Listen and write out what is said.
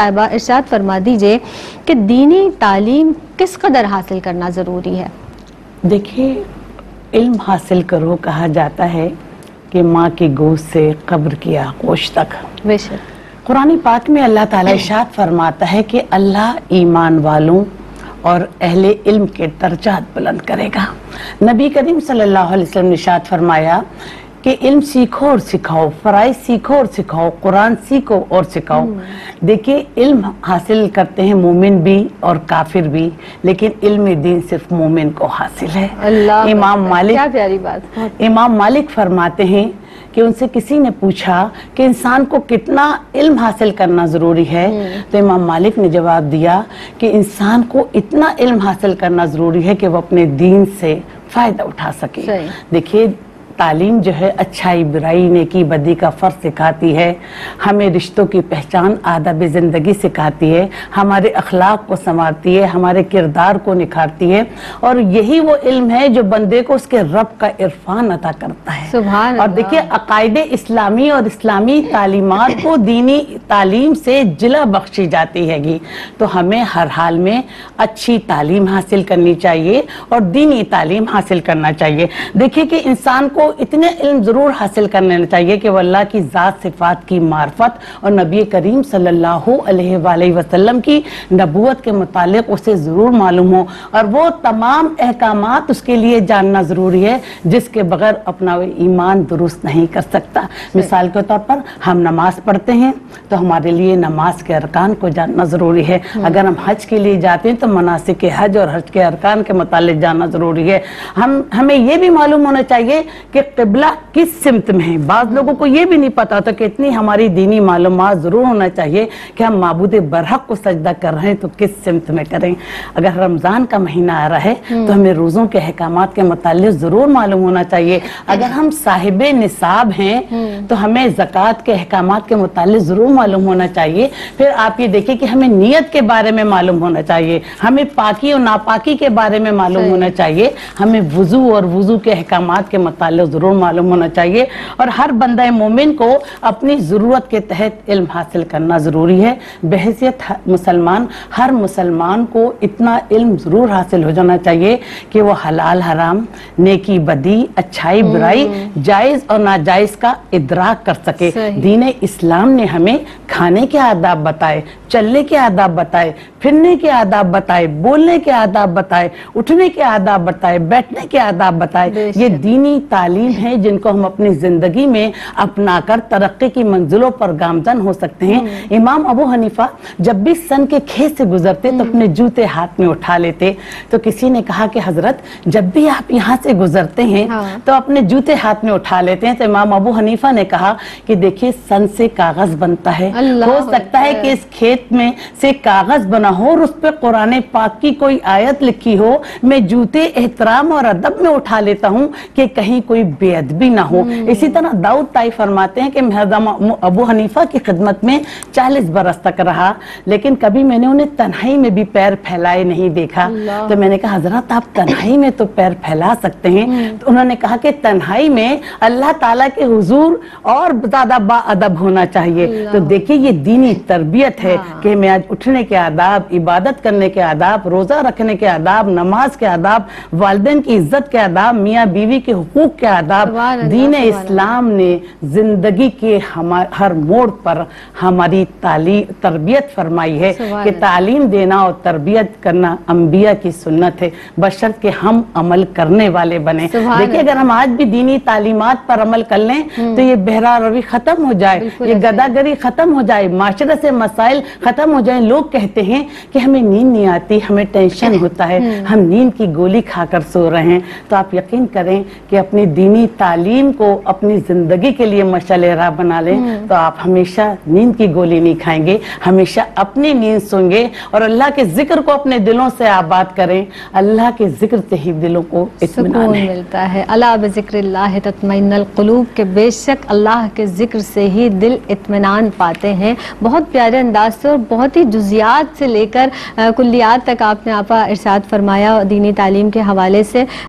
صاحبہ ارشاد فرما دیجیے کہ دینی تعلیم کس قدر حاصل کرنا ضروری ہے؟ دیکھیے علم حاصل کرو کہا جاتا ہے کہ ماں کی گوشت سے قبر کی آغوش تک۔ بے شک۔ قرآن پاک میں اللہ تعالیٰ اشارت فرماتا ہے کہ اللہ ایمان والوں اور اہل علم کے درجات بلند کرے گا۔ نبی کریم صلی اللہ علیہ وسلم نے اشارت فرمایا کہ علم سیکھو اور سکھاؤ فرائض سیکھو اور سکھاؤ قرآن سیکھو اور سکھاؤ۔ دیکھیے علم حاصل کرتے ہیں مومن بھی اور کافر بھی لیکن علم دین صرف مومن کو حاصل ہے۔ اللہ امام مالک کیا پیاری بات۔ امام مالک فرماتے ہیں کہ ان سے کسی نے پوچھا کہ انسان کو کتنا علم حاصل کرنا ضروری ہے؟ تو امام مالک نے جواب دیا کہ انسان کو اتنا علم حاصل کرنا ضروری ہے کہ وہ اپنے دین سے فائدہ اٹھا سکے۔ دیکھیے تعلیم جو ہے اچھائی برائی نیکی بدی کا فرق سکھاتی ہے۔ ہمیں رشتوں کی پہچان آداب زندگی سکھاتی ہے۔ ہمارے اخلاق کو سنوارتی ہے ہمارے کردار کو نکھارتی ہے۔ اور یہی وہ علم ہے جو بندے کو اس کے رب کا عرفان عطا کرتا ہے۔ سبحان اور۔ دیکھیے عقائد اسلامی اور اسلامی تعلیمات کو دینی تعلیم سے جلا بخشی جاتی ہے گی تو ہمیں ہر حال میں اچھی تعلیم حاصل کرنی چاہیے اور دینی تعلیم حاصل کرنا چاہیے۔ دیکھیے کہ انسان کو اتنے علم ضرور حاصل کرنا چاہیے کہ وہ اللہ کی ذات صفات کی معرفت اور نبی کریم صلی اللہ علیہ وآلہ وسلم کی نبوت کے متعلق اسے ضرور معلوم ہو اور وہ تمام احکامات اس کے لیے جاننا ضروری ہے جس کے بغیر اپنا ایمان درست نہیں کر سکتا۔ مثال کے طور پر ہم نماز پڑھتے ہیں تو ہمارے لیے نماز کے ارکان کو جاننا ضروری ہے۔ اگر ہم حج کے لیے جاتے ہیں تو مناسک حج اور حج کے ارکان کے متعلق جاننا ضروری ہے۔ ہم ہمیں یہ بھی معلوم ہونا چاہیے کہ قبلہ کس سمت میں ہے بعض لوگوں کو یہ بھی نہیں پتا ہوتا کہ اتنی ہماری دینی معلومات ضرور ہونا چاہیے کہ ہم معبود برحق کو سجدہ کر رہے ہیں تو کس سمت میں کریں؟ اگر رمضان کا مہینہ آ رہا ہے تو ہمیں روزوں کے احکامات کے متعلق ضرور معلوم ہونا چاہیے۔ اگر ہم صاحب نصاب ہیں تو ہمیں زکوٰۃ کے احکامات کے متعلق ضرور معلوم ہونا چاہیے۔ پھر آپ یہ دیکھیں کہ ہمیں نیت کے بارے میں معلوم ہونا چاہیے۔ ہمیں پاکی اور ناپاکی کے بارے میں معلوم ہونا چاہیے۔ ہمیں وضو اور وضو کے احکامات کے متعلق ضرور معلوم ہونا چاہیے اور ہر بندہ مومن کو اپنی ضرورت کے تحت علم حاصل کرنا ضروری ہے۔ بحیثیت ہ- مسلمان ہر مسلمان کو اتنا علم ضرور حاصل ہو جانا چاہیے کہ وہ حلال حرام نیکی بدی اچھائی برائی جائز اور ناجائز کا ادراک کر سکے۔ دین اسلام نے ہمیں کھانے کے آداب بتائے چلنے کے آداب بتائے پھرنے کے آداب بتائے بولنے کے آداب بتائے اٹھنے کے آداب بتائے بیٹھنے کے آداب بتائے۔ یہ دینی تعلیم ہے جن کو ہم اپنی زندگی میں اپنا کر ترقی کی منزلوں پر گامزن ہو سکتے ہیں۔ امام ابو حنیفہ جب بھی سن کے کھیت سے گزرتے تو اپنے جوتے ہاتھ میں اٹھا لیتے۔ تو کسی نے کہا کہ حضرت جب بھی آپ یہاں سے گزرتے ہیں ہاں۔ تو اپنے جوتے ہاتھ میں اٹھا لیتے ہیں۔ تو امام ابو حنیفہ نے کہا کہ دیکھیے سن سے کاغذ بنتا ہے۔ ہو سکتا ہے۔ کہ اس کھیت میں سے کاغذ بنا ہو اور اس پہ قرآن پاک کی کوئی آیت لکھی ہو۔ میں جوتے احترام اور ادب میں اٹھا لیتا ہوں کہ کہیں کوئی بے ادبی نہ ہو۔ اسی طرح داؤد تائی فرماتے ہیں کہ ابو حنیفہ کی خدمت میں چالیس برس تک رہا لیکن کبھی میں نے انہیں تنہائی میں بھی پیر پھیلائے نہیں دیکھا۔ تو میں نے کہا حضرت آپ تنہائی میں تو پیر پھیلا سکتے ہیں۔ تو انہوں نے کہا کہ تنہائی میں اللہ تعالیٰ کے حضور اور زیادہ با ادب ہونا چاہیے۔ تو دیکھیے یہ دینی تربیت ہے ہاں۔ کہ میں آج اٹھنے کے آداب عبادت کرنے کے آداب روزہ رکھنے کے آداب نماز کے آداب والدین کی عزت کے آداب میاں بیوی کے حقوق کے آداب دین۔ اسلام نے زندگی کے ہر موڑ پر ہماری تربیت فرمائی ہے کہ۔ تعلیم دینا اور تربیت کرنا انبیاء کی سنت ہے۔ بشرط کہ ہم عمل کرنے والے بنے۔ دیکھیے اگر ہم آج بھی دینی تعلیمات پر عمل کر لیں تو یہ بہرا روی ختم ہو جائے۔ یہ ایسا۔ ہی۔ گدا گری ختم ہو جائے۔ معاشرے سے مسائل ختم ہو جائیں۔ لوگ کہتے ہیں کہ ہمیں نیند نہیں آتی ہمیں ٹینشن ہوتا ہے۔ ہم نیند کی گولی کھا کر سو رہے ہیں۔ تو آپ یقین کریں کہ اپنی دینی تعلیم کو اپنی زندگی کے لیے مشعل راہ بنا لیں تو آپ ہمیشہ نیند کی گولی نہیں کھائیں گے ہمیشہ اپنی نیند سوئیں گے اور اللہ کے ذکر کو اپنے دلوں سے آباد کریں۔ اللہ کے ذکر سے ہی دلوں کو سکون ملتا ہے۔ اللہ بذکر اللہ تطمئن القلوب کے بے شک اللہ کے ذکر سے ہی دل اطمینان پاتے ہیں۔ بہت پیارے انداز سے اور بہت ہی جزیات سے لے کر کلیات تک آپ نے آپا ارشاد فرمایا دینی تعلیم کے حوالے سے۔